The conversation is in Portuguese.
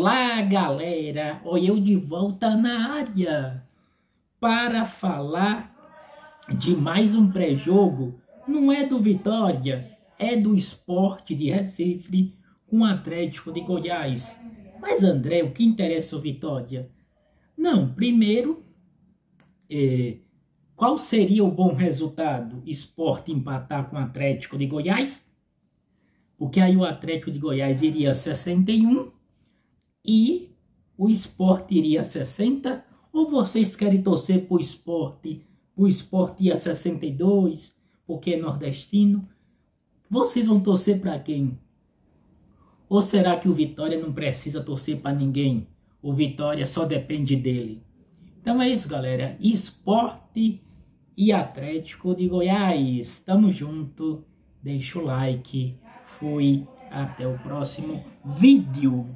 Olá, galera! Oi, eu de volta na área para falar de mais um pré-jogo. Não é do Vitória, é do Esporte de Recife com o Atlético de Goiás. Mas, André, o que interessa o Vitória? Não, primeiro, é, qual seria o bom resultado? Esporte empatar com o Atlético de Goiás? Porque aí o Atlético de Goiás iria 61 e o esporte iria a 60? Ou vocês querem torcer para o esporte, o esporte ia a 62, porque é nordestino? Vocês vão torcer para quem? Ou será que o Vitória não precisa torcer para ninguém? O Vitória só depende dele. Então é isso, galera. Esporte e Atlético de Goiás. Tamo junto. Deixa o like. Fui. Até o próximo vídeo.